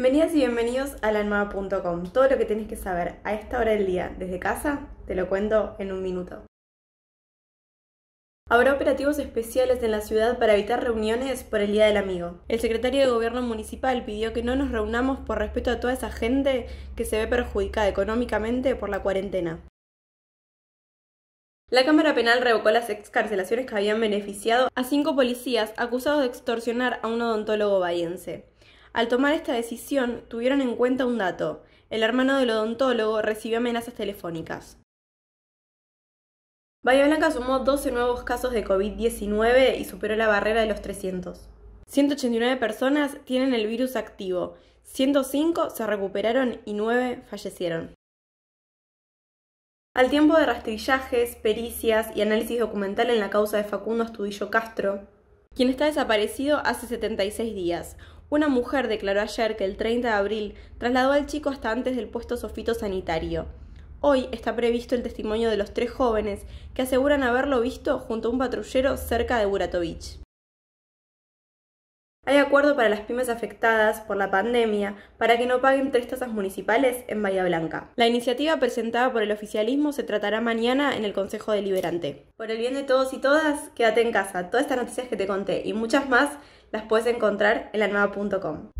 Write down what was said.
Bienvenidas y bienvenidos a lanmava.com. Todo lo que tenés que saber a esta hora del día desde casa te lo cuento en un minuto. Habrá operativos especiales en la ciudad para evitar reuniones por el Día del Amigo. El secretario de Gobierno Municipal pidió que no nos reunamos por respeto a toda esa gente que se ve perjudicada económicamente por la cuarentena. La Cámara Penal revocó las excarcelaciones que habían beneficiado a cinco policías acusados de extorsionar a un odontólogo bahiense. Al tomar esta decisión, tuvieron en cuenta un dato. El hermano del odontólogo recibió amenazas telefónicas. Bahía Blanca sumó 12 nuevos casos de COVID-19 y superó la barrera de los 300. 189 personas tienen el virus activo, 105 se recuperaron y 9 fallecieron. Al tiempo de rastrillajes, pericias y análisis documental en la causa de Facundo Astudillo Castro, quien está desaparecido hace 76 días, una mujer declaró ayer que el 30 de abril trasladó al chico hasta antes del puesto sofito sanitario. Hoy está previsto el testimonio de los tres jóvenes que aseguran haberlo visto junto a un patrullero cerca de Buratovich. Hay acuerdo para las pymes afectadas por la pandemia para que no paguen tres tasas municipales en Bahía Blanca. La iniciativa presentada por el oficialismo se tratará mañana en el Consejo Deliberante. Por el bien de todos y todas, quédate en casa. Todas estas noticias que te conté y muchas más las puedes encontrar en la nueva.com.